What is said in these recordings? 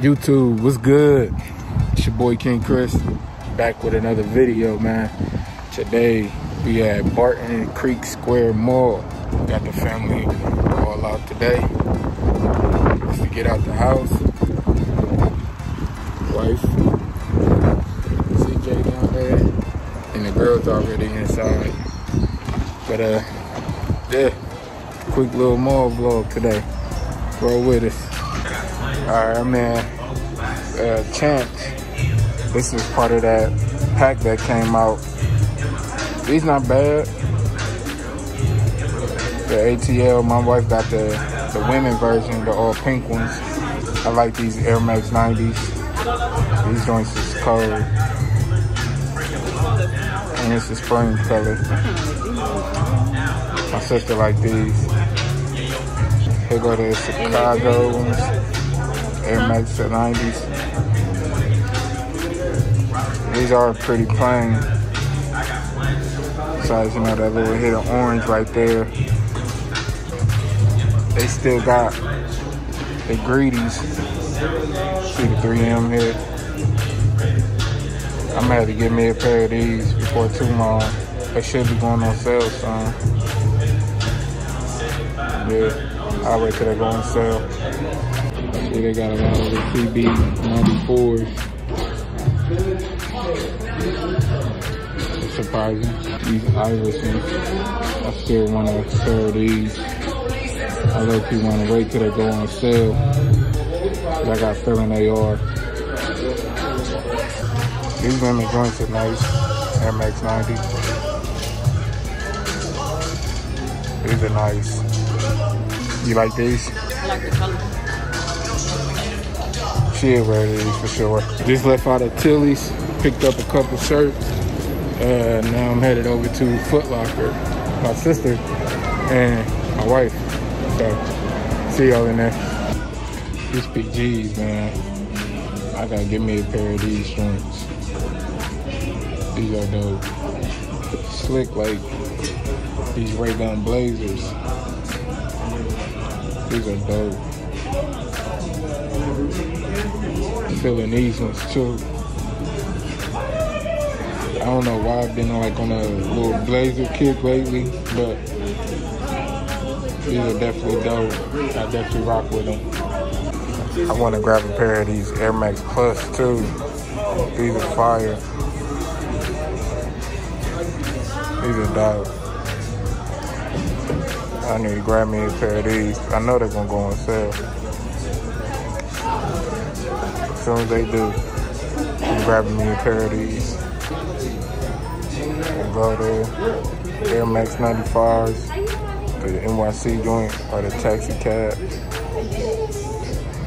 YouTube, what's good? It's your boy King Khris, back with another video, man. Today, we at Barton Creek Square Mall. Got the family all out today. Just to get out the house. Wife, CJ down there, and the girls already inside. But, uh, yeah, quick little mall vlog today. Roll with us. Alright, I'm uh, Champs. This is part of that pack that came out. These not bad. The ATL, my wife got the, the women version, the all pink ones. I like these Air Max 90s. These joints is cold. And it's a spring color. My sister like these. Here go the Chicago ones. Air Max 90s. These are pretty plain. Besides, you know, that little hit of orange right there. They still got the greedies. See the 3M here. I'm gonna have to get me a pair of these before too long. They should be going on sale soon. Yeah, I'll wait till they go on sale. See, they got a lot of the CB94s. It's surprising. These Iversons, I still want to sell these. I low you want to wait till they go on sale. I got feeling they are. These women joints are nice. Air Max 90. These are nice. You like these? I like the color. She'll wear these for sure. Just left out of Tilly's, picked up a couple shirts. Uh, now I'm headed over to Foot Locker. My sister and my wife. So, see y'all in there. These big G's, man. I gotta get me a pair of these joints. These are dope. Slick like these Ray-Ban Blazers. These are dope. Feeling these ones too. I don't know why I've been like on a little blazer kick lately, but these are definitely dope. I definitely rock with them. I want to grab a pair of these Air Max Plus too. These are fire. These are dope. I need to grab me a pair of these. I know they're gonna go on sale. As soon as they do, I'm grabbing me a pair of these. And go there. Air Max 95s, the NYC joint, or the taxi cab.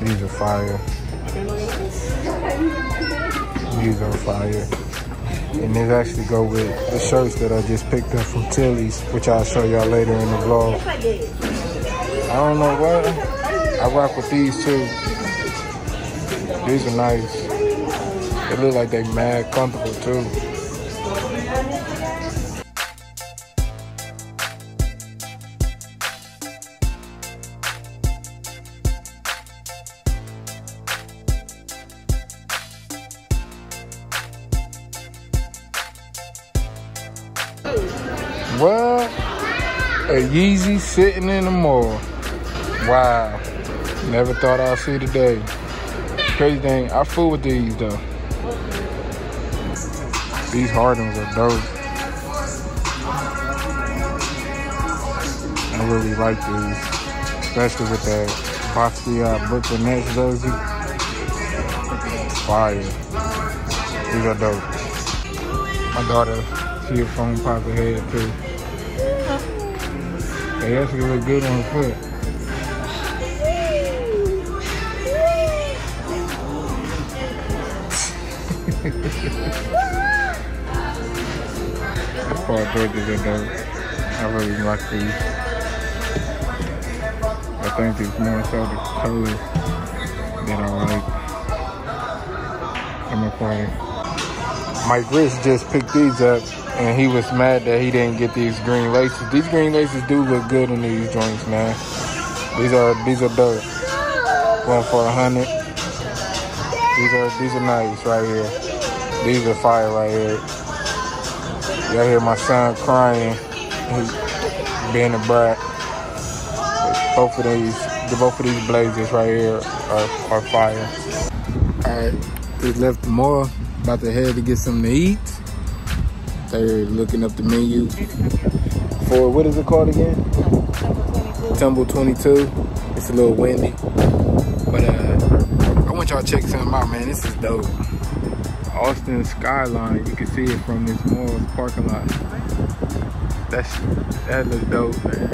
These are fire. These are fire. And these actually go with the shirts that I just picked up from Tilly's, which I'll show y'all later in the vlog. I don't know why. I rock with these too. These are nice. They look like they mad comfortable too. What? A Yeezy sitting in the mall. Wow. Never thought I'd see the day. Crazy thing, I fool with these though. These Hardens are dope. I really like these, especially with that Basquiat Brooklyn Nets jersey. Fire. These are dope. My daughter, she a phone pop head too. They actually look good on foot. The Paul George's are dope. I really like these. I think it's more so the color that I like. I'm a. Mike Rich just picked these up and he was mad that he didn't get these green laces. These green laces do look good in these joints, man. These are these are dope. Going for a hundred. These are these are nice right here. These are fire right here. Y'all hear my son crying. He's being a brat. Both of these, the both of these blazers right here are, are fire. Alright, we left mall. About to head to get something to eat. They're looking up the menu for what is it called again? Tumble 22. It's a little windy. But uh I want y'all to check something out, man. This is dope. Austin skyline. You can see it from this mall parking lot. That's that looks dope, man.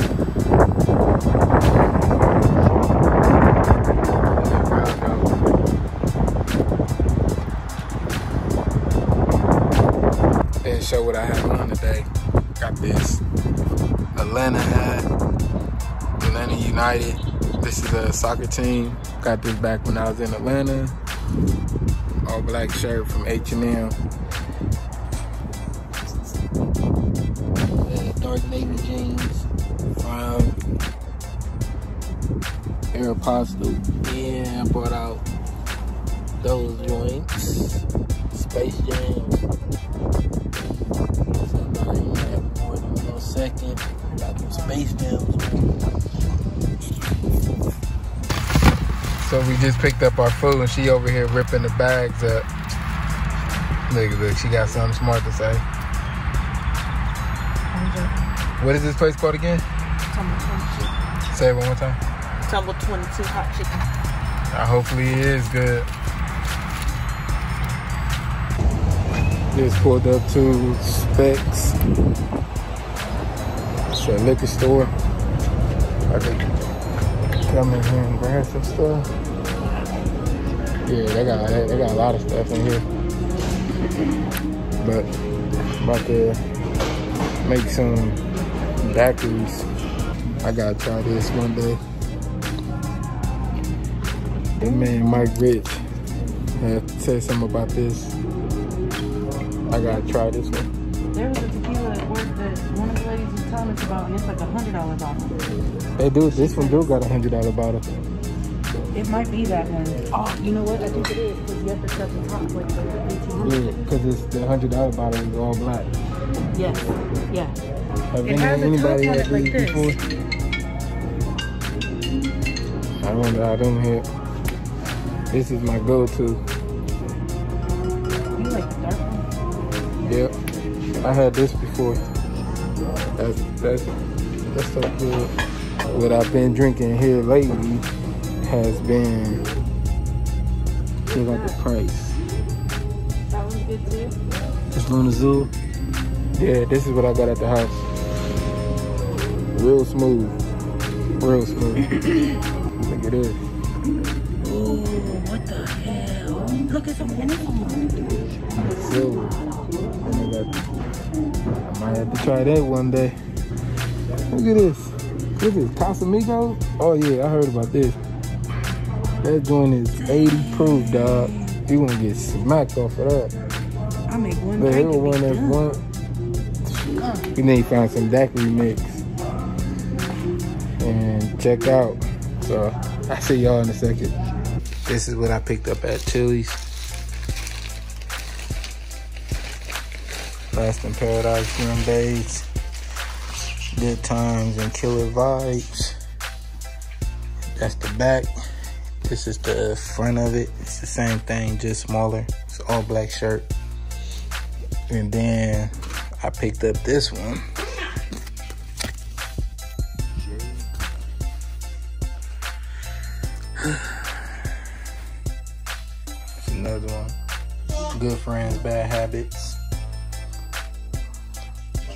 Show what I have on today. Got this Atlanta hat, Atlanta United. This is a soccer team. Got this back when I was in Atlanta. All black shirt from H&M. Dark navy jeans from Aeropostale. Yeah, I brought out those joints. Space Jam. Somebody have more than a second. Got them Space Jams. So we just picked up our food and she over here ripping the bags up. Look, look, she got something smart to say. What is this place called again? Tumble 22. Say it one more time. Tumble 22 hot chicken. Uh, hopefully it is good. Just pulled up to Specs. It's a liquor store. I could come in here and grab some stuff. Yeah, they got they got a lot of stuff in here. But about to make some daiquiris. I gotta try this one day. That man Mike Rich had said something about this. I gotta try this one. There was a tequila at work that one of the ladies was telling us about, and it's like a hundred dollar bottle. They do this one do got a hundred dollar bottle. It might be that one. Oh, you know what? I think it is because you have to shut the top like the Yeah, because it's the hundred dollar bottle is all black. Yes. Yeah. Have It any, has a top on it like this. before? I don't know. I don't hear. This is my go-to. You like the dark one? Yep. I had this before. That's that's that's so good. What I've been drinking here lately has been feel like the price. That one's good too. It's Luna Azul. Yeah, this is what I got at the house. Real smooth. Real smooth. Look at this. Oh, what the hell? Look at some it. Silver. And I got I might have to try that one day. Look at this. This. Casamigos? Oh yeah, I heard about this. That joint is 80 proof, dog. You gonna get smacked off of that. I make one But here to be one that's done. one. We need to find some daiquiri mix and check out. So I'll see y'all in a second. This is what I picked up at Tilly's. Last in Paradise Rim Days. Good times and killer vibes. That's the back. This is the front of it. It's the same thing, just smaller. It's all black shirt. And then I picked up this one. It's another one. Good friends, bad habits.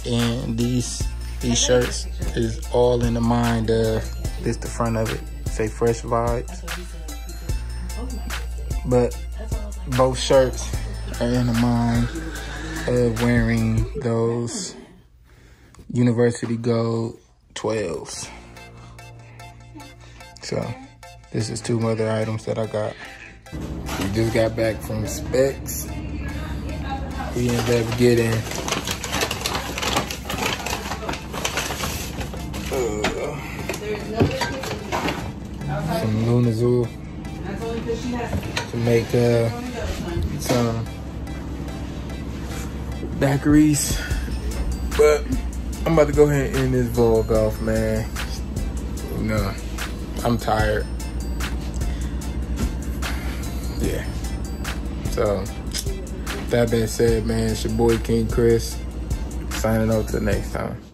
And these these shirts is all in the mind of this the front of it. Say fresh vibes. But both shirts are in the mind of wearing those University Gold 12s. So, this is two other items that I got. We just got back from Specs. We ended up getting uh, some Luna Azul to make uh, some daiquiris. But I'm about to go ahead and end this vlog off, man. You know, I'm tired. Yeah. So, that being said, man, it's your boy King Khris. Signing out till next time.